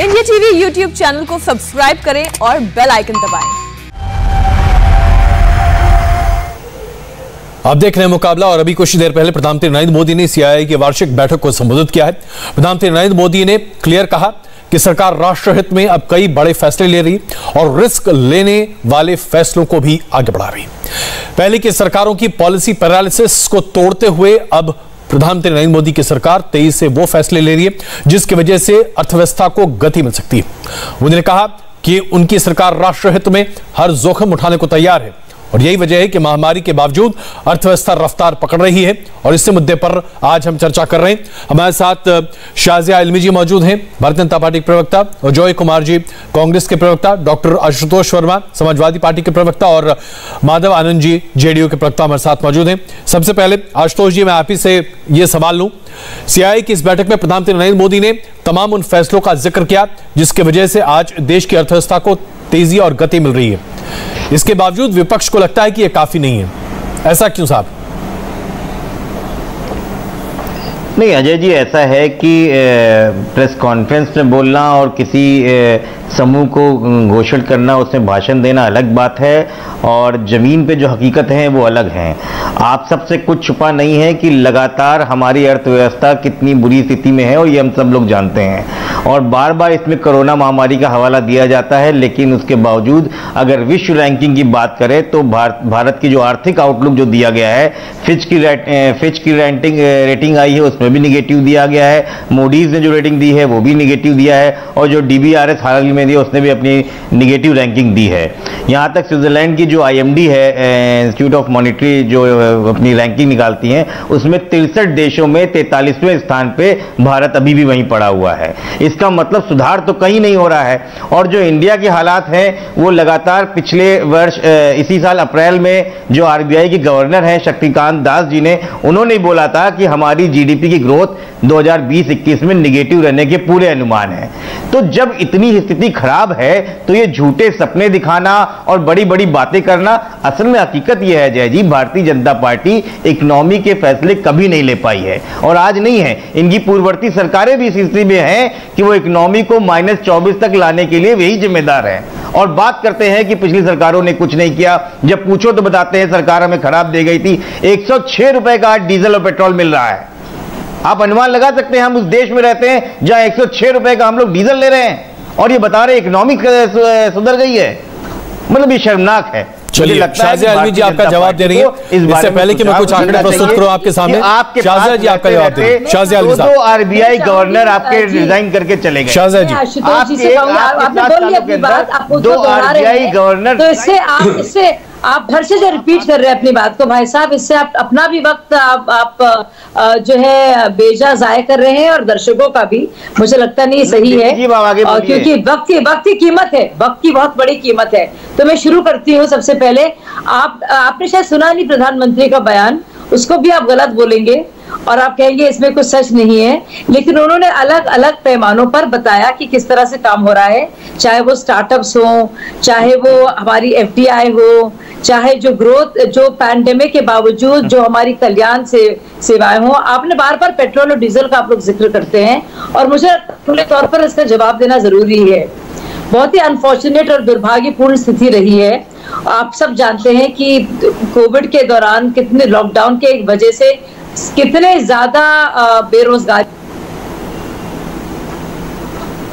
India TV YouTube channel को subscribe करें और बेल आइकन दबाएँ। आप देख रहे हैं मुकाबला और अभी कुछ देर पहले प्रधानमंत्री नरेंद्र मोदी ने सीआईआई की वार्षिक बैठक को संबोधित किया है प्रधानमंत्री नरेंद्र मोदी ने क्लियर कहा कि सरकार राष्ट्रहित में अब कई बड़े फैसले ले रही और रिस्क लेने वाले फैसलों को भी आगे बढ़ा रही पहले की सरकारों की पॉलिसी पैरालिसिस को तोड़ते हुए अब प्रधानमंत्री नरेंद्र मोदी की सरकार तेईस से वो फैसले ले रही है, जिसकी वजह से अर्थव्यवस्था को गति मिल सकती है। उन्होंने कहा कि उनकी सरकार राष्ट्रहित में हर जोखिम उठाने को तैयार है। और यही वजह है कि महामारी के बावजूद अर्थव्यवस्था रफ्तार पकड़ रही है और इसी मुद्दे पर आज हम चर्चा कर रहे हैं। हमारे साथ शाजिया इलमी जी मौजूद हैं, भारतीय जनता पार्टी के प्रवक्ता और जॉय कुमार जी, कांग्रेस के प्रवक्ता, डॉक्टर आशुतोष वर्मा, समाजवादी पार्टी के प्रवक्ता और माधव आनंद जी, जेडीयू के प्रवक्ता हमारे साथ मौजूद हैं। सबसे पहले, आशुतोष जी, मैं आप ही से ये सवाल लूँ। सीआई की इस बैठक में प्रधानमंत्री नरेंद्र मोदी ने तमाम उन फैसलों का ज़िक्र किया, जिसके वजह से आज देश की अर्थव्यवस्था को तेज़ी और गति मिल रही है। इसके बावजूद विपक्ष को लगता है कि यह काफ़ी नहीं है। ऐसा क्यों साहब? नहीं, अजय जी, ऐसा है कि प्रेस कॉन्फ्रेंस में बोलना और किसी समूह को घोषित करना, उसमें भाषण देना अलग बात है और ज़मीन पे जो हकीकत है, वो अलग हैं। आप सबसे कुछ छुपा नहीं है कि लगातार हमारी अर्थव्यवस्था कितनी बुरी स्थिति में है और ये हम सब लोग जानते हैं। और बार बार इसमें कोरोना महामारी का हवाला दिया जाता है, लेकिन उसके बावजूद अगर विश्व रैंकिंग की बात करें तो भारत भारत की जो आर्थिक आउटलुक जो दिया गया है, फिच की फिच की रेटिंग रेटिंग आई है, उसमें भी निगेटिव दिया गया है। मोडीज ने जो रेटिंग दी है, वो भी निगेटिव दिया है और जो डीबीआरएस हाल में दी उसने भी अपनी निगेटिव रैंकिंग दी है। यहाँ तक स्विट्जरलैंड की जो आईएमडी है इंस्टीट्यूट ऑफ़ मॉनिटरी जो अपनी रैंकिंग निकालती हैं, उसमें तिरसठ देशों में तैतालीसवें स्थान पर भारत अभी भी वहीं पड़ा हुआ है। इसका मतलब सुधार तो कहीं नहीं हो रहा है। और जो इंडिया के हालात हैं, वो लगातार पिछले वर्ष इसी साल अप्रैल में जो आरबीआई के गवर्नर हैं, शक्तिकांत दास जी ने, उन्होंने बोला था कि हमारी जीडीपी की ग्रोथ 2020-21 में निगेटिव रहने के पूरे अनुमान है। तो जब इतनी स्थिति खराब है तो ये झूठे सपने दिखाना और बड़ी बड़ी बातें करना असल में हकीकत यह है जय जी भारतीय जनता पार्टी इकोनॉमी के फैसले कभी नहीं ले पाई है। और आज नहीं है। इनकी पूर्ववर्ती सरकारें भी इस स्थिति में हैं कि वो इकोनॉमी को माइनस चौबीस तक लाने के लिए वही जिम्मेदार है। और बात करते हैं कि पिछली सरकारों ने कुछ नहीं किया। जब पूछो तो बताते हैं सरकार हमें खराब दे गई थी। एक रुपए का डीजल और पेट्रोल मिल रहा है। आप अनुमान लगा सकते हैं हम उस देश में रहते हैं जहाँ एक रुपए का हम लोग डीजल ले रहे हैं। और ये बता रहे इकोनॉमिक सुधर गई है। मतलब ये शर्मनाक है। चलिए अलवी जी आपका जवाब दे रही है। इससे पहले कि मैं कुछ आंकड़े प्रस्तुत करूँ आपके सामने? शाहजिया जी आपका जवाब दे शाहजिया अलवी साहब। आरबीआई गवर्नर आपके रिजाइन करके चले गए। शाहजिया जी। आपने बोल लिया अपनी बात आपको दो आरबीआई गवर्नर तो इससे आप इससे आप घर से जो रिपीट कर रहे हैं अपनी बात को भाई साहब इससे आप अपना भी वक्त आप, आप जो है बेजा जाय कर रहे हैं और दर्शकों का भी मुझे लगता नहीं सही है। क्योंकि वक्त की वक्त की कीमत है वक्त की बहुत बड़ी कीमत है। तो मैं शुरू करती हूँ सबसे पहले। आप आपने शायद सुना नहीं प्रधानमंत्री का बयान उसको भी आप गलत बोलेंगे। और आप कहेंगे, इसमें कुछ सच नहीं है। लेकिन उन्होंने अलग अलग पैमानों पर बताया कि किस तरह से काम हो रहा है। चाहे वो स्टार्टअप्स हो, चाहे वो हमारी एफटीआई हो, चाहे जो ग्रोथ, जो पैंडेमिक के बावजूद जो हमारी कल्याण से, सेवाएँ हो, आपने बार बार पेट्रोल और डीजल का आप लोग ज़िक्र करते हैं। और मुझे खुले तौर पर इसका जवाब देना ज़रूरी है। बहुत ही अनफॉर्चुनेट और दुर्भाग्यपूर्ण स्थिति रही है। आप सब जानते हैं कि कोविड के दौरान कितने लॉकडाउन के वजह से कितने ज़्यादा बेरोजगारी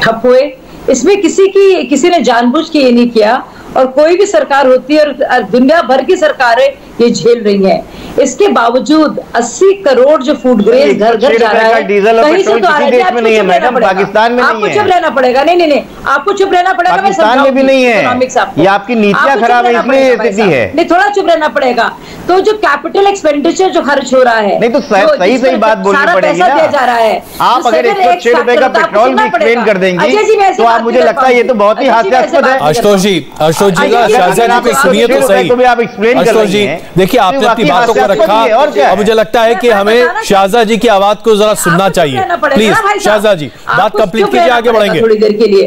ठप हुए? इसमें किसी की, किसी ने जानबूझ के ये नहीं किया। और कोई भी सरकार होती है और दुनिया भर की सरकारें ये झेल रही है। इसके बावजूद 80 करोड़ जो फ़ूड ग्रेन घर घर जा रहा है कहीं से तो आ रहा है पाकिस्तान में आपको चुप रहना पड़ेगा। नहीं नहीं नहीं आपको चुप रहना पड़ेगा पाकिस्तान में भी नहीं है। ये आपकी नीतियाँ खराब है इसलिए स्थिति है। नहीं थोड़ा चुप रहना पड़ेगा। तो जो कैपिटल एक्सपेंडिचर जो खर्च हो रहा है नहीं तो सही सही बात बोलनी पड़ेगी दिया जा रहा है आप अगर एक सौ छह रुपए का पेट्रोल भी एक्सप्लेन कर देंगे तो आप मुझे लगता है ये तो बहुत ही हास्यास्पद है। आशुतोष जी आशुतोष जी शाहजहां जी को सुनिए तो सही। आप एक्सप्लेन कर जी देखिए आपने अपनी बातों को रखा और मुझे लगता है कि हमें शाहजा जी की आवाज़ को जरा सुनना चाहिए। प्लीज़ शाहजा जी बात कंप्लीट कीजिए आगे बढ़ेंगे थोड़ी देर के लिए?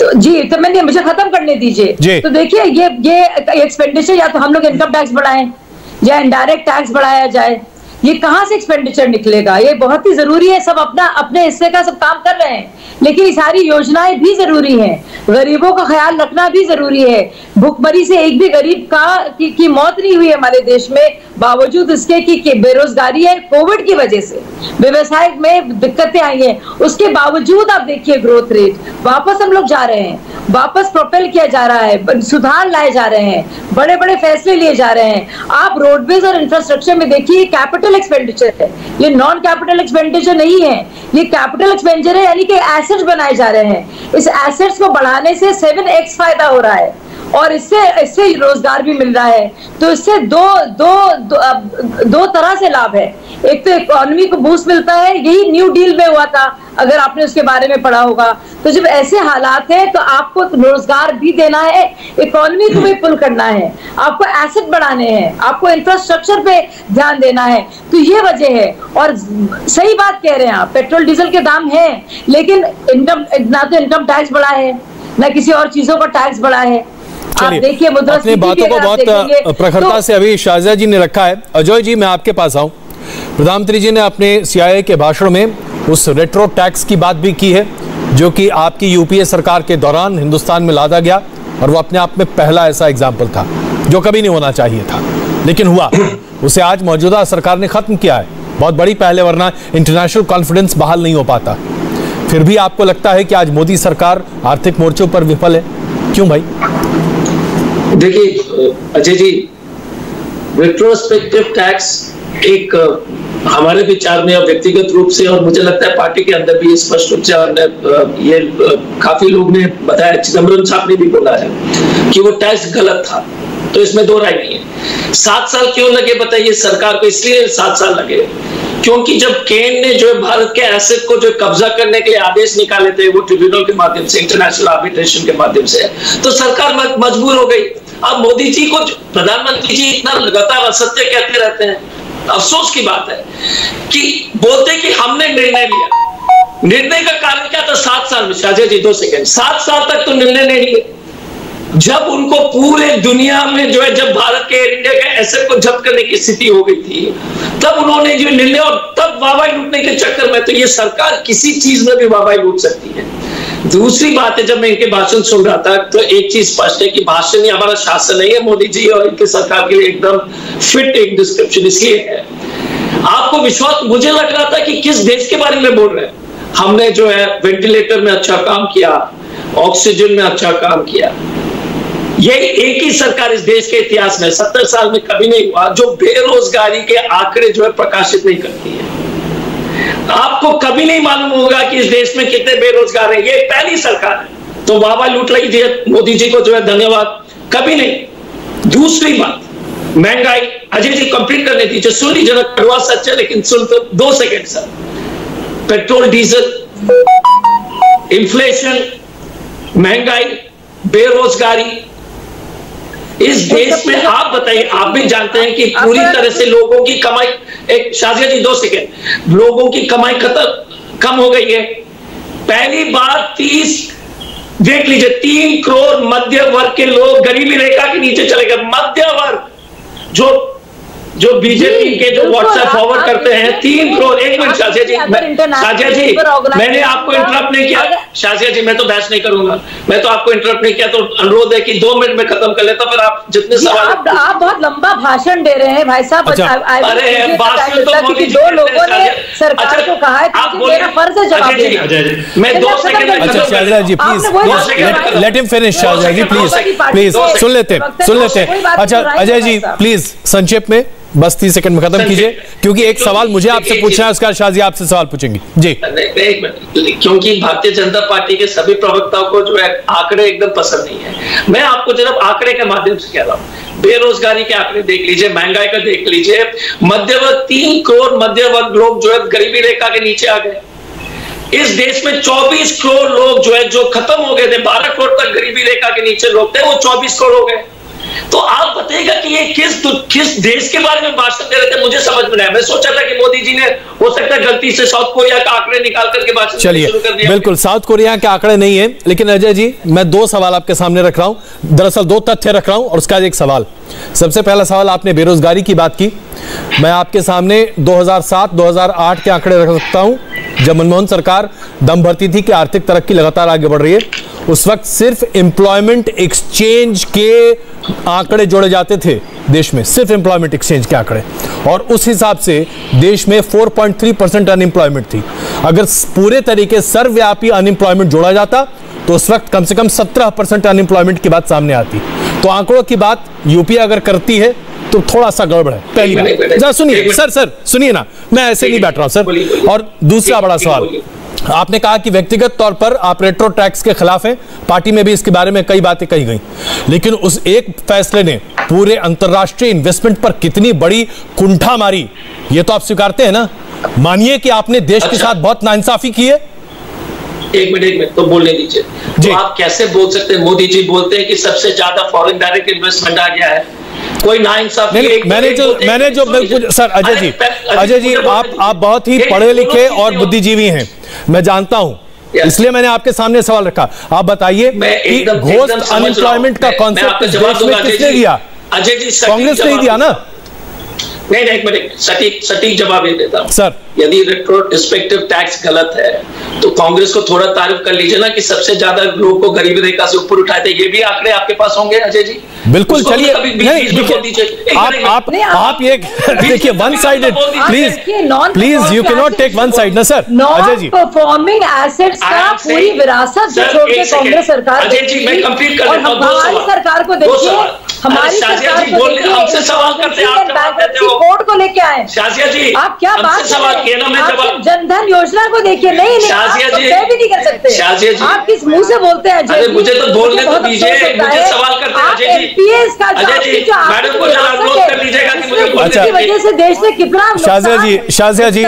तो जी तो मैंने मुझे खत्म करने दीजिए। तो देखिए ये ये एक्सपेंडिचर या तो हम लोग इनकम टैक्स बढ़ाएँ या इनडायरेक्ट टैक्स बढ़ाया जाए। ये कहाँ से एक्सपेंडिचर निकलेगा? ये बहुत ही ज़रूरी है सब अपना अपने हिस्से का सब काम कर रहे हैं। लेकिन सारी योजनाएँ भी ज़रूरी हैं। गरीबों का ख्याल रखना भी ज़रूरी है। भुखमरी से एक भी गरीब का की, की मौत नहीं हुई हमारे देश में बावजूद इसके कि, कि बेरोजगारी है कोविड की वजह से। व्यवसाय में दिक्कतें आई है। उसके बावजूद आप देखिए ग्रोथ रेट वापस हम लोग जा रहे हैं। वापस प्रोपेल किया जा रहा है सुधार लाए जा रहे हैं। बड़े बड़े फैसले लिए जा रहे हैं। आप रोडवेज़ और इंफ्रास्ट्रक्चर में देखिए कैपिटल एक्सपेंडिचर है। ये नॉन कैपिटल एक्सपेंडिचर नहीं है। ये कैपिटल एक्सपेंडिचर है, यानी कि एसेट्स बनाए जा रहे हैं। इस एसेट्स को बढ़ाने से सेवन एक्स फ़ायदा हो रहा है। और इससे इससे रोज़गार भी मिल रहा है। तो इससे दो दो दो, दो तरह से लाभ है। एक तो इकोनॉमी को बूस्ट मिलता है यही न्यू डील में हुआ था अगर आपने उसके बारे में पढ़ा होगा। तो जब ऐसे हालात है तो आपको रोज़गार भी देना है इकोनॉमी को भी पुल करना है। आपको एसेट बढ़ाने हैं आपको इंफ्रास्ट्रक्चर पे ध्यान देना है। तो ये वजह है। और सही बात कह रहे हैं आप पेट्रोल डीजल के दाम है लेकिन इनकम ना तो इनकम टैक्स बढ़ा है ना किसी और चीज़ों का टैक्स बढ़ा है। देखिए अपनी बातों को बहुत प्रखरता तो, से अभी शाहजा जी ने रखा है। अजय जी मैं आपके पास आऊँ। प्रधानमंत्री जी ने अपने सीआईए के भाषण में उस रेट्रो टैक्स की बात भी की है जो कि आपकी यूपीए सरकार के दौरान हिंदुस्तान में लादा गया और वो अपने आप में पहला ऐसा एग्ज़ाम्पल था जो कभी नहीं होना चाहिए था। लेकिन हुआ उसे आज मौजूदा सरकार ने खत्म किया है। बहुत बड़ी पहले वरना इंटरनेशनल कॉन्फिडेंस बहाल नहीं हो पाता। फिर भी आपको लगता है कि आज मोदी सरकार आर्थिक मोर्चों पर विफल है? क्यों भाई? देखिए, अजय जी रेट्रोस्पेक्टिव टैक्स एक हमारे विचार में और व्यक्तिगत रूप से और मुझे लगता है पार्टी के अंदर भी स्पष्ट रूप से ये काफ़ी लोग ने बताया चिदम्बरम साहब ने भी बोला है कि वो टैक्स गलत था। तो इसमें दो राय नहीं है। सात साल क्यों लगे बताइए? सरकार को इसलिए सात साल लगे। क्योंकि जब केन ने जो भारत के एसेट को जो कब्जा करने के लिए आदेश निकाले थे, वो ट्रिब्यूनल के माध्यम से इंटरनेशनल आर्बिट्रेशन के माध्यम से तो सरकार मजबूर हो गई। अब मोदी जी को प्रधानमंत्री जी इतना लगातार असत्य कहते रहते हैं। अफसोस की बात है कि बोलते कि हमने निर्णय लिया। निर्णय का कारण क्या था? सात साल में, शाहजहा जी, दो सेकेंड सात साल तक तो निर्णय नहीं लिए जब उनको पूरे दुनिया में जो है, जब भारत के एयर इंडिया के एसेट को जब्त करने की स्थिति हो गई थी, तब उन्होंने जो निर्णय, और तब वाहवाही लूटने के चक्कर में तो ये सरकार किसी चीज़ में भी वाहवाही लूट सकती है। दूसरी बात है, जब मैं इनके भाषण सुन रहा था तो एक चीज़ स्पष्ट है कि भाषण ही हमारा शासन नहीं है मोदी जी, और इनके सरकार के लिए एकदम फिट एक डिस्क्रिप्शन इसलिए है। आपको विश्वास, मुझे लग रहा था कि किस देश के बारे में बोल रहे हैं। हमने जो है वेंटिलेटर में अच्छा काम किया ऑक्सीजन में अच्छा काम किया। ये एक ही सरकार इस देश के इतिहास में सत्तर साल में कभी नहीं हुआ जो बेरोजगारी के आंकड़े जो है प्रकाशित नहीं करती है। आपको कभी नहीं मालूम होगा कि इस देश में कितने बेरोजगार हैं। ये पहली सरकार है। तो वाह लूट रही थी, मोदी जी को जो है धन्यवाद। कभी नहीं। दूसरी बात, महँगाई अजय जी कंप्लीट करने दीजिए सुन ना कड़वा सच है, लेकिन सुन तो दो second sir petrol, diesel inflation महँगाई, बेरोजगारी इस देश में आप बताइए आप भी जानते हैं कि पूरी तरह से लोगों की कमाई एक शाजिया जी दो सेकेंड। लोगों की कमाई खत्म कम हो गई है। पहली बार तीस देख लीजिए तीन करोड़ मध्य वर्ग के लोग गरीबी रेखा के नीचे चले गए। मध्य वर्ग जो जो बीजेपी के जो व्हाट्सएप फॉरवर्ड करते हैं तीन करोड़ एक मिनट शाजिया जी शाजिया जी मैंने आपको इंटरप्ट नहीं किया। शाजिया जी मैं तो बहस नहीं करूँगा। मैं तो आपको इंटरप्ट नहीं किया तो अनुरोध है कि दो मिनट में खत्म कर लेता फिर आप जितने सवाल आप, बहुत लंबा भाषण दे रहे हैं भाई साहब। अच्छा, अरे भाषण तो दो लोगों ने सरकार को कहा है आप मेरा फ़र्ज़ है जवाब मैं दो सेकंड में अच्छा Shazia ji please let him finish Shazia ji please please सुन लेते सुन लेते अच्छा अजय जी प्लीज़ संक्षेप में। बस तीस सेकंड में खत्म कीजिए क्योंकि एक सवाल मुझे आपसे पूछना है उसका शाजी आपसे सवाल पूछेंगे। जी। क्योंकि भारतीय जनता पार्टी के सभी प्रवक्ताओं को जो है आंकड़े एकदम पसंद नहीं है। मैं आपको जरा आंकड़े के माध्यम से कह रहा हूँ। बेरोजगारी के आंकड़े देख लीजिए महँगाई का देख लीजिए। मध्य वर्ग तीन करोड़ मध्य वर्ग लोग जो है गरीबी रेखा के नीचे आ गए। इस देश में 24 करोड़ लोग जो है जो खत्म हो गए थे 12 करोड़ तक गरीबी रेखा के नीचे लोग थे वो 24 करोड़ हो गए। तो आप बताइएगा कि ये किस किस देश के बारे में भाषण दे रहे थे मुझे समझ में नहीं मैं सोचा था कि मोदी जी ने हो सकता है गलती से साउथ कोरिया का आंकड़े निकाल करके भाषण चलिए बिल्कुल साउथ कोरिया के आंकड़े नहीं है लेकिन अजय जी मैं दो सवाल आपके सामने रख रहा हूँ। दरअसल दो तथ्य रख रहा हूँ और उसका एक सवाल। सबसे पहला सवाल आपने बेरोजगारी की बात की। मैं आपके सामने 2007-2008 के आंकड़े रख सकता हूँ। जब मनमोहन सरकार दम भरती थी कि आर्थिक तरक्की लगातार आगे बढ़ रही है उस वक्त सिर्फ़ एम्प्लॉयमेंट एक्सचेंज के आंकड़े जोड़े जाते थे देश में सिर्फ़ एम्प्लॉयमेंट एक्सचेंज के आंकड़े। और उस हिसाब से देश में 4.3 परसेंट अनएम्प्लॉयमेंट थी। अगर पूरे तरीके सर्वव्यापी अनएम्प्लॉयमेंट जोड़ा जाता तो उस वक्त कम से कम 17 परसेंट अनएम्प्लॉयमेंट की बात सामने आती। तो आंकड़ों की बात यूपी अगर करती है तो थोड़ा सा गड़बड़ है। पहली बात। सुनिए। सर सर सुनिए ना। मैं ऐसे नहीं बैठ रहा हूँ सर। और दूसरा बड़ा सवाल। आपने कहा कि व्यक्तिगत तौर पर आप रेट्रो टैक्स के खिलाफ हैं। पार्टी में भी इसके बारे में कई बातें कही गई। लेकिन उस एक फैसले ने पूरे अंतर्राष्ट्रीय इन्वेस्टमेंट पर कितनी बड़ी कुंठा मारी ये तो आप स्वीकारते हैं ना? मानिए कि आपने देश अच्छा। के साथ बहुत नाइंसाफी की है। एक मिनट एक मिनट तो बोलने दीजिए। तो आप कैसे बोल सकते हैं? मोदी जी बोलते हैं कि सबसे ज़्यादा फॉरेन डायरेक्ट इन्वेस्टमेंट आ गया है। कोई ना इंसाफ मैंने जो मैंने जो बिल्कुल सर अजय जी अजय जी आप आप बहुत ही पढ़े लिखे और बुद्धिजीवी हैं। मैं जानता हूँ। इसलिए मैंने आपके सामने सवाल रखा। आप बताइए कि घोस्ट अनएम्प्लॉयमेंट का कॉन्सेप्ट देश में किसने दिया? अजय जी कांग्रेस ने ही दिया ना? नहीं नहीं एक मिनट सटीक सटीक जवाब देता हूँ। सर। यदि रेट्रोस्पेक्टिव टैक्स गलत है तो कांग्रेस को थोड़ा तारीफ़ कर लीजिए ना कि सबसे ज़्यादा लोग को गरीबी रेखा से ऊपर उठाए थे। ये भी आंकड़े आपके पास होंगे अजय जी? बिल्कुल चलिए। आप आप आप ये देखिए one sided please please you can not take one side ना sir Ajay ji performing assets का पूरी विरासत जो छोड़ के कांग्रेस सरकार अजय जी मैं कंप्लीट कर देता हूँ। सरकार को देखिए। हमारी सरकार को देखिए हमसे सवाल करते हैं हो कोर्ट को लेके आए। शाजिया जी आप क्या बात सवाल किया ना मैं जनधन योजना को देखिए। नहीं नहीं शाजिया जी भी नहीं कर सकते। शाजिया जी। आप किस मुँह से बोलते हैं? अरे मुझे तो बोलने तो दीजिए मुझे सवाल करते हैं अजय जी। अजय जी मैडम को जरा अनुरोध कर लीजिएगा कि मुझे बोलने की वजह से देश से कितना शाजिया जी शाजिया जी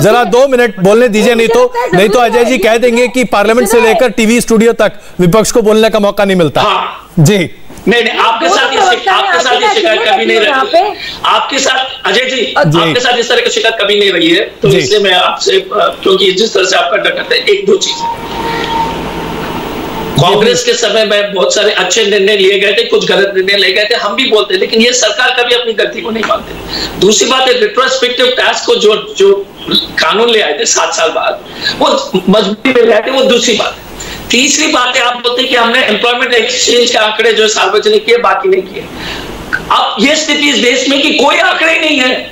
जरा दो मिनट बोलने दीजिए नहीं तो नहीं तो अजय जी कह देंगे कि पार्लियामेंट से लेकर टीवी स्टूडियो तक विपक्ष को बोलने का मौका नहीं मिलता। जी। नहीं नहीं आपके साथ ये आपके साथ ये शिकायत कभी नहीं रही? आपके साथ अजय जी आपके साथ इस तरह की शिकायत कभी नहीं रही है? तो इससे मैं आपसे क्योंकि जिस तरह से आपका डर है एक दो चीज़। कांग्रेस के समय में बहुत सारे अच्छे निर्णय लिए गए थे कुछ गलत निर्णय लिए गए थे हम भी बोलते लेकिन ये सरकार कभी अपनी गलती को नहीं मानते दूसरी बात है रिट्रोस्पेक्टिव टैक्स को जो जो कानून ले आए थे सात साल बाद वो मजबूरी में ले आए थे वो दूसरी बात है। तीसरी बात है आप बोलते हैं कि हमने एम्प्लॉयमेंट एक्सचेंज के आंकड़े जो सार्वजनिक किए, बाकी नहीं किए। अब ये स्थिति इस देश में कि कोई आंकड़े नहीं है।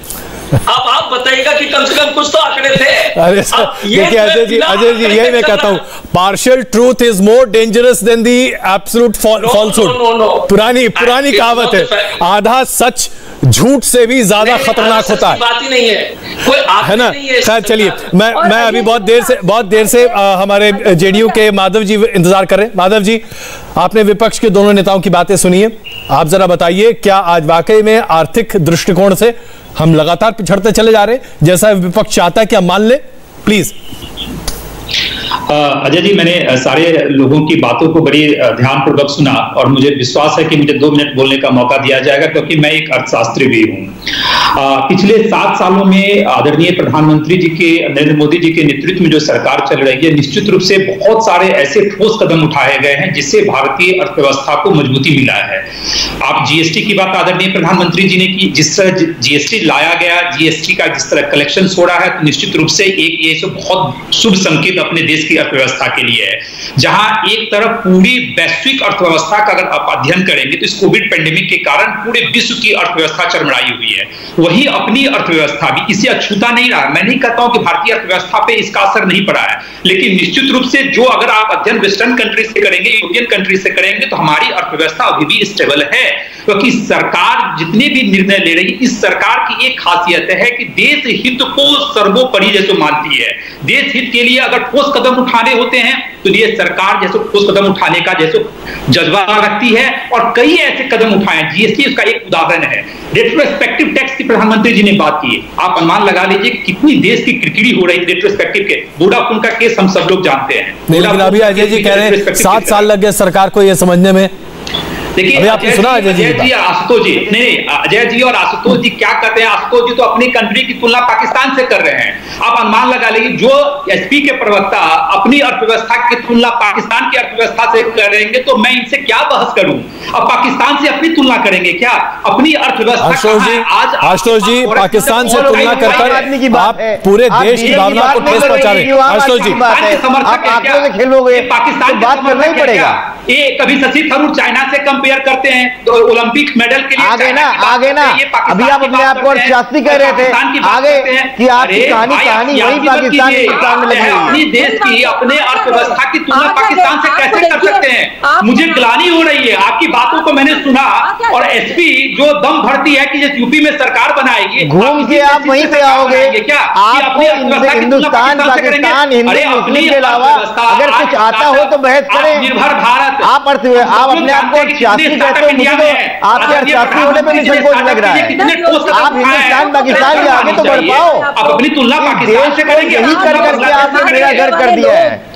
अब आप बताइएगा कि कम से कम कुछ तो आंकड़े थे। अरे देखिए अजय जी अजय जी यही मैं कहता हूँ partial truth is more dangerous than the absolute falsehood पुरानी पुरानी कहावत है आधा सच झूठ से भी ज़्यादा खतरनाक होता है। बात ही नहीं है। कोई है ना? खैर चलिए मैं मैं अभी बहुत देर से बहुत देर से आ, हमारे जेडीयू के माधव जी इंतज़ार कर रहे हैं। माधव जी आपने विपक्ष के दोनों नेताओं की बातें सुनी है। आप जरा बताइए क्या आज वाकई में आर्थिक दृष्टिकोण से हम लगातार पिछड़ते चले जा रहे हैं। जैसा विपक्ष चाहता है कि हम मान ले। प्लीज़ अजय जी, मैंने सारे लोगों की बातों को बड़ी ध्यानपूर्वक सुना और मुझे विश्वास है कि मुझे दो मिनट बोलने का मौका दिया जाएगा क्योंकि मैं एक अर्थशास्त्री भी हूँ। पिछले सात सालों में आदरणीय प्रधानमंत्री जी के, नरेंद्र मोदी जी के नेतृत्व में जो सरकार चल रही है, निश्चित रूप से बहुत सारे ऐसे ठोस कदम उठाए गए हैं जिससे भारतीय अर्थव्यवस्था को मजबूती मिला है। आप जीएसटी की बात आदरणीय प्रधानमंत्री जी ने की, जिस तरह जीएसटी लाया गया जीएसटी का जिस तरह कलेक्शन हो रहा है तो निश्चित रूप से एक ये सब बहुत शुभ संकेत अपने देश की अर्थव्यवस्था के लिए है। जहाँ एक तरफ़ पूरी वैश्विक अर्थव्यवस्था का अगर आप अध्ययन करेंगे तो इस कोविड पेंडेमिक के कारण पूरे विश्व की अर्थव्यवस्था चरमराई हुई है। वही अपनी अर्थव्यवस्था भी, इसे अछूता नहीं रहा। मैं नहीं कहता हूँ कि भारतीय अर्थव्यवस्था पे इसका असर नहीं पड़ा है, लेकिन निश्चित रूप से जो अगर आप अध्ययन वेस्टर्न कंट्री से करेंगे, यूरोपियन कंट्री से करेंगे तो हमारी अर्थव्यवस्था अभी भी स्टेबल है। क्योंकि तो सरकार जितने भी निर्णय ले रही है, इस सरकार की एक खासियत है कि देश हित को सर्वोपरि जैसे मानती है। देश हित के लिए अगर ठोस कदम उठाने होते हैं तो ये सरकार जैसे ठोस कदम उठाने का जैसे जज्बा रखती है और कई ऐसे कदम उठाए जीएसटी उसका एक उदाहरण है। रेट्रोस्पेक्टिव टैक्स की प्रधानमंत्री जी ने बात की आप अनुमान लगा लीजिए कितनी देश की क्रिकड़ी हो रही है रेट्रोस्पेक्टिव के। वोडाफोन का केस हम सब लोग जानते हैं। लेकिन अभी अजय जी कह रहे हैं सात साल लग गए सरकार को यह समझने में। देखिए आपने सुना अजय जी जी और आशुतोष जी नहीं नहीं अजय जी और आशुतोष जी क्या कहते हैं? आशुतोष जी तो अपनी कंट्री की तुलना पाकिस्तान से कर रहे हैं। आप अनुमान लगा लीजिए जो एसपी के प्रवक्ता अपनी अर्थव्यवस्था की तुलना पाकिस्तान की अर्थव्यवस्था से करेंगे तो मैं इनसे क्या बहस करूँ? अब पाकिस्तान से अपनी तुलना करेंगे क्या? अपनी अर्थव्यवस्था आशुतोष जी आज आशुतोष जी पाकिस्तान से तुलना कर आप पूरे देश की भावना को ठेस पहुँचा हैं, रहे हैं आशुतोष जी। आप आंकड़ों से खेलोगे पाकिस्तान तो बात करना ही पड़ेगा। ये कभी शशि थरूर चाइना से कंपेयर करते हैं तो ओलंपिक मेडल के लिए आगे ना आगे ना। पाकिस्तान अभी आप अपने आप को शास्त्री कह रहे थे। आगे कि आपकी कहानी कहानी वही पाकिस्तान की काम में लगी अपनी देश की अपने अर्थव्यवस्था की तुलना पाकिस्तान से कैसे कर सकते हैं? मुझे ग्लानी हो रही है। आपकी बातों को मैंने सुना और एसपी जो दम भरती है कि जिस यूपी में सरकार बनाएगी घूम के आप वहीं से पे आओगे। क्या? कि आपको अपनी अर्थव्यवस्था की तुलना हिंदुस्तान पाकिस्तान हिंदू के अलावा अगर कुछ आता हो तो बहस करें। निर्भर भारत। आप अर्थ आप अपने आप को शास्त्री कहते हो? मुझे तो आपके अर्थशास्त्री होने पे भी संकोच लग रहा है। कितने ठोस कदम आप हिंदुस्तान पाकिस्तान के आगे तो बढ़ पाओ। आप अपनी तुलना पाकिस्तान से करेंगे? यही कर करके आपने मेरा घर कर दिया है।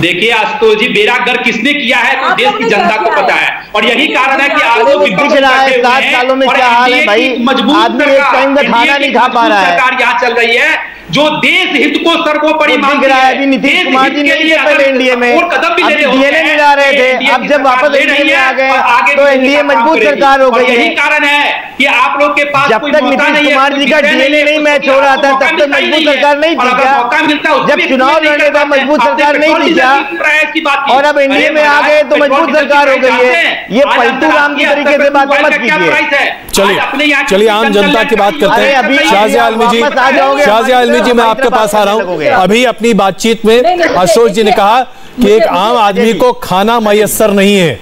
देखिए आशुतोष जी मेरा घर किसने किया है? तो देश की जनता को पता है? और यही कारण है कि आज लोग है, सात सालों में क्या हाल है भाई? मज़बूत आदमी एक टाइम का खाना नहीं खा पा रहा है। सरकार यहाँ चल रही है। जो देश हित को सर्वोपरि मांग रहा है नीतीश कुमार जी के लिए पहले एनडीए में और कदम भी ले रहे हैं, मिला रहे थे अब जब वापस एनडीए में आ गए आगे तो एनडीए मज़बूत सरकार हो गई यही कारण है कि आप लोग के पास जब तक नीतीश कुमार जी का डीएनए नहीं मैच हो रहा था तब तक मज़बूत सरकार नहीं और थी क्या? मौका मिलता है उसको जब चुनाव लड़ने का मज़बूत सरकार नहीं थी क्या। और अब एनडीए में आ गए तो मज़बूत सरकार हो गई है। ये पलटू राम की तरीके से बात मत कीजिए। चलिए चलिए आम जनता की बात करते हैं। अभी शाहजिया आलमी जी शाहजिया आलमी जी मैं आपके पास आ रहा हूँ। अभी अपनी बातचीत में अशोक जी ने कहा कि एक आम आदमी को खाना मैसर नहीं है।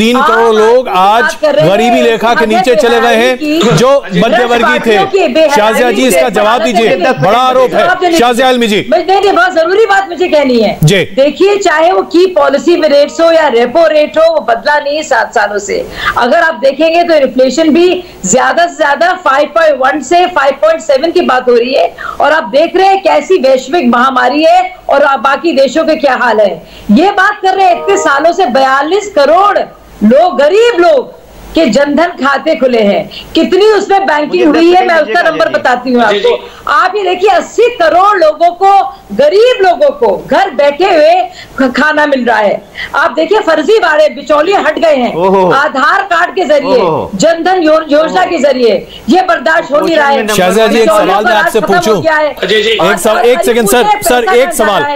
तीन करोड़ लोग आज बात कर रहे हैं, गरीबी रेखा के नीचे चले गए हैं जो मध्यवर्गीय थे शाहजिया जी इसका जवाब दीजिए बड़ा आरोप है। आलमी जी। नहीं नहीं बहुत ज़रूरी बात मुझे कहनी है। जी। देखिए चाहे वो की पॉलिसी में रेट्स हो या रेपो रेट हो वो बदला नहीं है सात सालों से। अगर आप देखेंगे तो इन्फ्लेशन भी ज़्यादा से ज़्यादा 5.1 से 5.7 की बात हो रही है। और आप देख रहे हैं कैसी वैश्विक महामारी है और बाकी देशों के क्या हाल है। ये बात कर रहे हैं इतने सालों से बयालीस करोड़ लोग गरीब लोग के जनधन खाते खुले हैं। कितनी उसमें बैंकिंग हुई है मैं उसका नंबर बताती हूँ आपको। आप ये देखिए अस्सी करोड़ लोगों को गरीब लोगों को घर बैठे हुए खाना मिल रहा है। आप देखिए फर्जी वाले बिचौलिए हट गए हैं। आधार कार्ड के ज़रिए जनधन योजना के ज़रिए ये बर्दाश्त हो नहीं रहा है। शाहजिया जी, एक सवाल मैं आपसे हो पूछूँ। एक सवाल एक सेकंड सर। सर एक सवाल।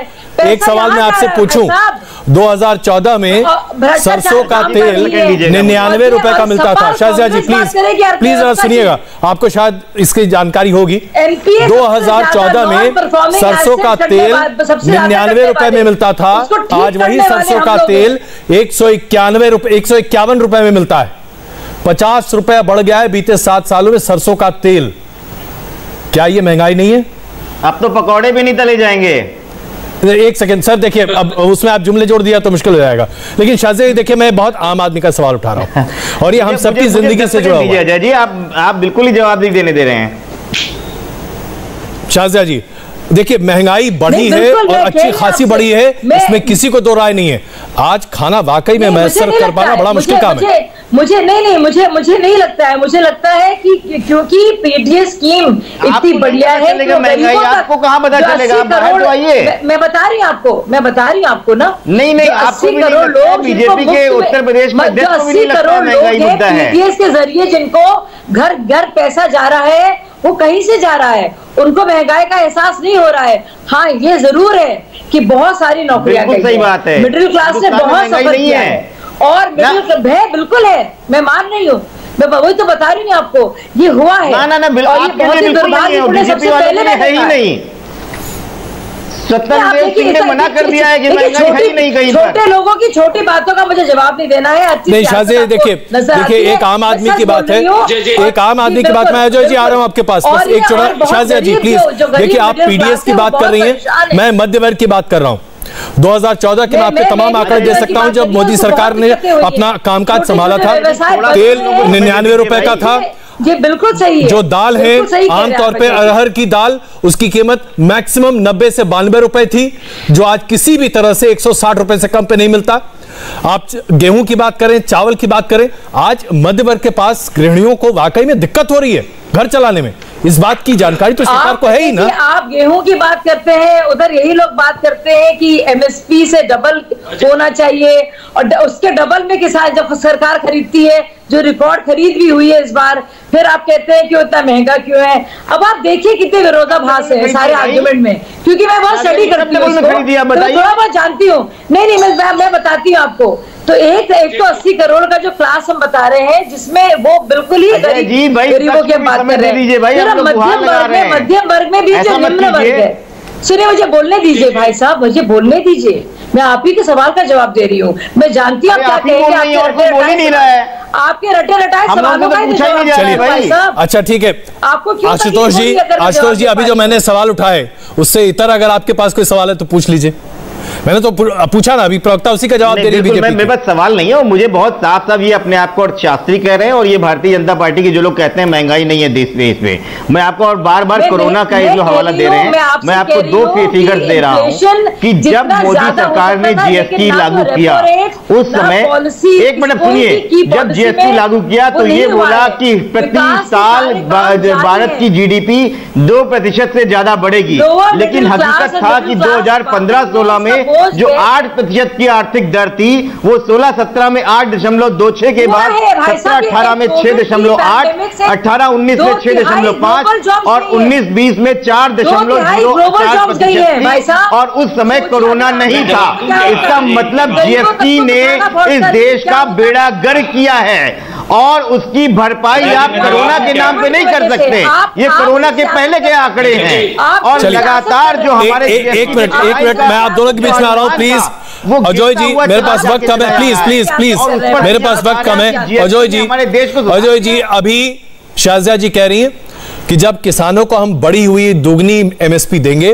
एक सवाल मैं आपसे पूछूँ। 2014 में सरसों का तेल है। निन्यानवे रुपए का मिलता था। सपा शाहजिया जी प्लीज़ प्लीज़ जरा सुनिएगा। आपको शायद इसकी जानकारी होगी। 2014 में सरसों का तेल निन्यानवे रुपए में मिलता था। आज वही सरसों का तेल एक सौ इक्यानवे रुपए एक सौ इक्यावन रुपए में मिलता है। पचास रुपए बढ़ गया है बीते सात सालों में सरसों का तेल। क्या ये महँगाई नहीं है? अब तो पकौड़े भी नहीं तले जाएँगे। एक सेकंड सर देखिए अब उसमें आप जुमले जोड़ दिया तो मुश्किल हो जाएगा। लेकिन शाहजे देखिए मैं बहुत आम आदमी का सवाल उठा रहा हूँ। और ये हम सबकी ज़िंदगी से जुड़ा हुआ है। जी आप आप बिल्कुल ही जवाब नहीं देने दे रहे हैं। शाहजिया जी देखिए महँगाई बढ़ी है और अच्छी खासी बढ़ी है इसमें किसी को दो राय नहीं है आज खाना वाकई में मैसर कर पाना बड़ा मुश्किल काम है मुझे मुझे नहीं नहीं मुझे मुझे नहीं लगता है मुझे लगता है कि क्योंकि पीडीएस स्कीम इतनी बढ़िया है महँगाई, आपको कहाँ पता चलेगा? आप बाहर तो करोड़- आइए। मैं- मैं बता रही हूँ आपको मैं बता रही हूँ आपको ना नहीं, नहीं, जो आपको भी नहीं करोड़ लगता है, लोग बीजेपी के उत्तर प्रदेश में जो अध्यक्ष को भी 80 नहीं लगता है करोड़ लोग मुद्दा। पीडीएस के ज़रिए जिनको घर घर पैसा जा रहा है वो कहीं से जा रहा है? उनको महँगाई का एहसास नहीं हो रहा है। हाँ ये ज़रूर है कि बहुत सारी नौकरियाँ गई सही बात है। मिडिल क्लास ने बहुत सफ़र नहीं किया है। और मिडिल है बिल्कुल है। मैं मान रही हूँ। मैं वही तो बता रही हूँ आपको। ये हुआ है। ना ना ना बिल्कुल सबसे पहले है ही। नहीं। आप देव देखिए, सिंह ने मना कर दिया है कि महँगाई है ही नहीं कहीं छोटे लोगों की छोटी बातों का मुझे जवाब नहीं देना है अच्छी नहीं सियासत देखिए देखिए एक आम मैं आदमी की बात है। रही हूँ। जी, जी। एक आम आदमी की बात मैं अजय जी आ रहा हूँ आपके पास। बस एक और छोटा शाहजिया जी प्लीज़ देखिए आप पीडीएस की बात कर रही हैं। मैं मध्य वर्ग की बात कर रहा हूँ। 2014 के मैं आपके तमाम आंकड़े दे सकता हूँ जब मोदी सरकार ने। अपना कामकाज संभाला था। तेल निन्यानवे रुपए का था। ये बिल्कुल सही है। जो दाल है आमतौर आप पे अरहर की दाल उसकी कीमत मैक्सिमम 90 से बानवे रुपए थी जो आज किसी भी तरह से 160 रुपए से कम पे नहीं मिलता। आप गेहूँ की बात करें चावल की बात करें आज मध्य वर्ग के पास गृहणियों को वाकई में दिक्कत हो रही है घर चलाने में। इस बात की जानकारी तो सरकार को है ही ना। आप गेहूँ की बात करते हैं उधर यही लोग बात करते हैं कि एमएसपी से डबल होना चाहिए और उसके डबल में किसान जब सरकार खरीदती है जो रिकॉर्ड खरीद भी हुई है इस बार फिर आप कहते हैं कि उतना महँगा क्यों है? अब आप देखिए कितने विरोधाभास है सारे आर्ग्यूमेंट में क्योंकि मैं बहुत स्टडी करती हूँ तो थोड़ा बहुत जानती हूँ। नहीं नहीं मैं मैं- बताती हूँ आपको। तो एक एक तो अस्सी करोड़ का जो क्लास हम बता रहे हैं जिसमें वो बिल्कुल ही गरीब की बात कर रहे गुहार मध्यम वर्ग में मध्यम वर्ग में भी जो निम्न वर्ग है। सुनिए मुझे बोलने दीजिए भाई साहब मुझे बोलने दीजिए। मैं आप ही के सवाल का जवाब दे रही हूँ। मैं जानती हूँ आप क्या कहेंगे आपके बोल ही रटे नहीं रटाए रहा है। आपके रटे रटाए सवाल का तो पूछा ही नहीं जा रहा भाई। भाई साहब। अच्छा ठीक है। आपको आशुतोष जी आशुतोष जी अभी जो मैंने सवाल उठाए उससे इतर अगर आपके पास कोई सवाल है तो पूछ लीजिए। मैंने तो पूछा ना अभी प्रवक्ता उसी का जवाब दे रही है बीजेपी मेरे पास सवाल नहीं है और मुझे बहुत साफ़ साफ़ ये अपने आप को और शास्त्री कह रहे हैं और ये भारतीय जनता पार्टी के जो लोग कहते हैं महँगाई नहीं है देश देश में मैं आपको और बार बार कोरोना का जो हवाला दे रहे हैं मैं आपको दो फिगर्स कि दे रहा हूँ कि जब मोदी सरकार ने जीएसटी लागू तो किया उस समय एक मिनट सुनिए जब जीएसटी लागू किया तो ये बोला। कि प्रति साल भारत की जीडीपी दो प्रतिशत से ज़्यादा बढ़ेगी। लेकिन हकीकत था कि class 2015-16 में जो आठ प्रतिशत की आर्थिक दर थी वो 16-17 में आठ दशमलव दो छह के बाद सत्रह 17-18 में छह दशमलव आठ अठारह उन्नीस में छह दशमलव पाँच और उन्नीस बीस में चार दशमलव ज़ीरो चार हैं, प्रतिशत और उस समय कोरोना नहीं था। इसका मतलब जीएसटी तो ने इस देश का बेड़ा गर्क किया है और उसकी भरपाई आप कोरोना के नाम पे नहीं कर सकते। ये कोरोना के पहले के आंकड़े हैं और लगातार जो हमारे एक, मिनट एक मिनट मैं आप दोनों के बीच में आ रहा हूँ प्लीज़ अजय जी मेरे पास वक्त कम है. प्लीज़ प्लीज़ प्लीज़ मेरे पास वक्त कम है. अजोय जी अजय जी अभी शाहजिया जी कह रही है कि जब किसानों को हम बड़ी हुई दुगनी एमएसपी देंगे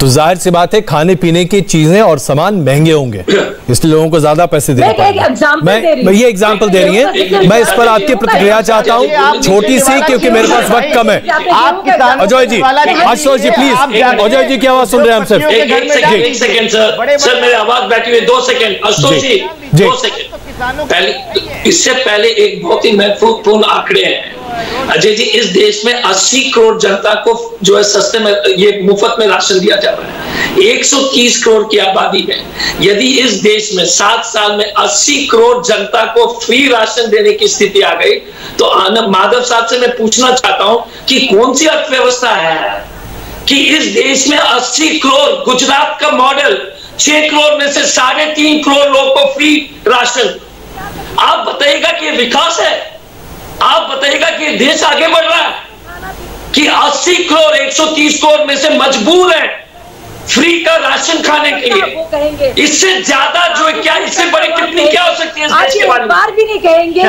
तो ज़ाहिर सी बात है खाने पीने की चीज़ें और सामान महँगे होंगे। इसलिए लोगों को ज़्यादा पैसे देने मैं मैं दे मैं ये एग्ज़ाम्पल दे रही है। मैं इस पर आपकी प्रतिक्रिया चाहता हूँ। छोटी सी क्योंकि मेरे पास वक्त कम है। आप अजय जी अशोक आशुतोष जी प्लीज़ अजय जी की आवाज़ सुन रहे हैं हम सर बड़े सर मेरे आवाज़ बैठी हुई दो सेकंड अशोक जी। दो पहले, इससे पहले एक बहुत ही महत्वपूर्ण आंकड़े हैं। अजय जी, इस देश में 80 करोड़ जनता को जो है सस्ते में, ये मुफ़्त में राशन दिया जा रहा है। 130 करोड़ की आबादी में। यदि इस देश में सात साल में 80 करोड़ जनता को फ्री राशन देने की स्थिति आ गई तो आनंद, माधव साहब से मैं पूछना चाहता हूँ कि कौन सी अर्थव्यवस्था है कि इस देश में 80 करोड़ गुजरात का मॉडल 6 करोड़ में से साढ़े तीन करोड़ लोग को फ्री राशन। आप बताइएगा कि विकास है? आप बताइएगा कि देश आगे बढ़ रहा है? कि 80 करोड़ 130 करोड़ में से मजबूर है फ्री का राशन खाने के लिए। इससे ज़्यादा जो है क्या इससे बड़ी टिप्पणी क्या हो सकती है बारे एक में? बार भी नहीं कहेंगे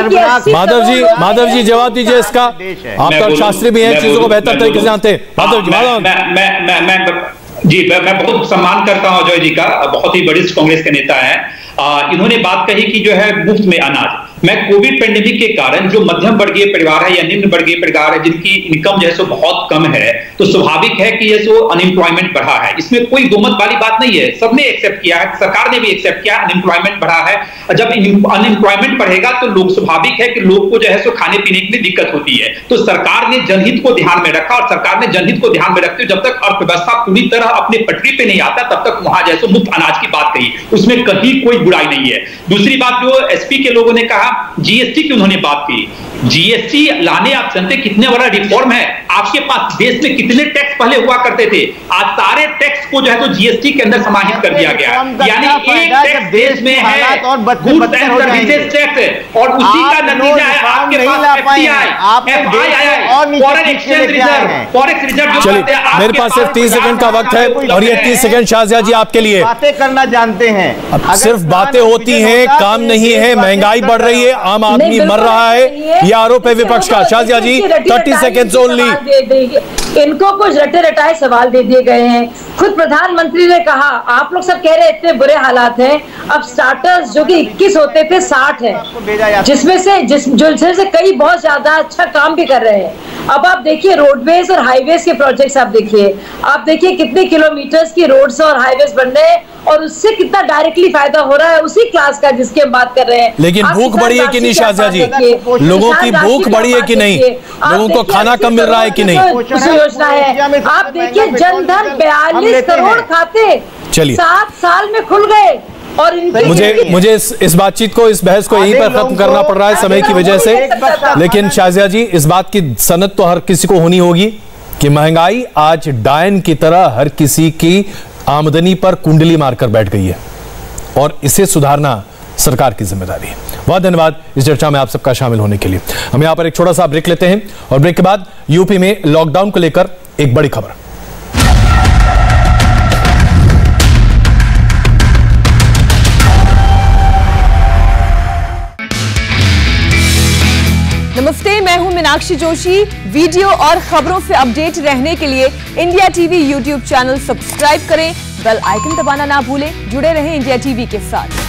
कि माधव जी माधव जी जवाब दीजिए इसका। आप तो शास्त्री भी हैं चीज़ों को बेहतर तरीके से जानते हैं। माधव जी हाँ, माधव। मैं मैं मैं मैं मैं जी मैं, बहुत सम्मान करता हूँ अजय जी का बहुत ही वरिष्ठ कांग्रेस के नेता हैं। इन्होंने बात कही कि जो है मुफ़्त में अनाज। मैं कोविड पेंडेमिक के कारण जो मध्यम वर्गीय परिवार है या निम्न वर्गीय परिवार है, जिनकी इनकम जो है सो बहुत कम है तो स्वाभाविक है कि ये सो अनएम्प्लॉयमेंट बढ़ा है। इसमें कोई दोमत वाली बात नहीं है। सबने एक्सेप्ट किया है, सरकार ने भी एक्सेप्ट किया अनएम्प्लॉयमेंट बढ़ा है। जब अनएम्प्लॉयमेंट बढ़ेगा तो लोग स्वाभाविक है कि लोग को जो है सो खाने पीने की दिक्कत होती है। तो सरकार ने जनहित को ध्यान में रखा और सरकार ने जनहित को ध्यान में रखते हुए जब तक अर्थव्यवस्था पूरी तरह अपने पटरी पे नहीं आता, तब तक वहाँ जैसे मुफ़्त अनाज की बात कही। उसमें कहीं कोई बुराई नहीं है। दूसरी बात जो एसपी के लोगों ने कहा जीएसटी की उन्होंने बात की। जीएसटी लाने आप जानते कितने बड़ा रिफॉर्म है? आपके पास देश में कितने टैक्स पहले हुआ करते थे? आज सारे टैक्स को जो है तो जीएसटी के अंदर समाहित कर दिया गया। यानी एक टैक्स देश में है और बदतर- गुड्स एंड सर्विसेज़ टैक्स और उसी का नतीजा है आपके पास FII foreign exchange reserve forex reserve चलिए मेरे पास सिर्फ़ तीस सेकंड का वक्त है और ये तीस सेकंड शाहजिया जी आपके लिए। बातें करना जानते हैं। सिर्फ़ बातें होती हैं तो काम नहीं है महँगाई बढ़ रही है आम आदमी मर रहा है। ये आरोप है विपक्ष का। तो Shazia ji thirty second only दे दिए इनको कुछ रटे रटाए सवाल दे दिए गए हैं। खुद प्रधानमंत्री ने कहा आप लोग सब कह रहे हैं इतने बुरे हालात हैं। अब स्टार्टर्स जो कि 21 होते थे 60 है। जिसमें से जिस जो से कई बहुत ज़्यादा अच्छा काम भी कर रहे हैं। अब आप देखिए रोडवेज़ और हाईवेज के प्रोजेक्ट्स आप देखिए। आप देखिए कितने किलोमीटर्स की रोड्स और हाईवेज बन रहे हैं और उससे कितना डायरेक्टली फ़ायदा हो रहा है उसी क्लास का जिसकी हम बात कर रहे हैं। लेकिन भूख बढ़ी है कि नहीं शाजिया जी? लोगों की भूख बढ़ी है कि नहीं? लोगों को खाना कम मिल रहा है कि नहीं? योजना है। आप देखिए जनधन बयालीस करोड़ खाते चलिए। सात साल में खुल गए और मुझे मुझे इस, इस बातचीत को इस बहस को यहीं पर खत्म करना पड़ रहा है समय की वजह से। लेकिन शाजिया जी इस बात की सनत तो हर किसी को होनी होगी कि महँगाई आज डायन की तरह हर किसी की आमदनी पर कुंडली मारकर बैठ गई है। और इसे सुधारना सरकार की ज़िम्मेदारी है। बहुत धन्यवाद इस चर्चा में आप सबका शामिल होने के लिए। हम यहाँ पर एक छोटा सा ब्रेक लेते हैं और ब्रेक के बाद यूपी में लॉकडाउन को लेकर एक बड़ी खबर। नमस्ते, मैं हूँ मीनाक्षी जोशी। वीडियो और खबरों से अपडेट रहने के लिए India TV YouTube channel subscribe करें। बेल आइकन दबाना ना भूलें। जुड़े रहें इंडिया टीवी के साथ।